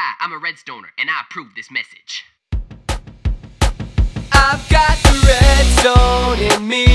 Hi, I'm a redstoner, and I approve this message. I've got the redstone in me.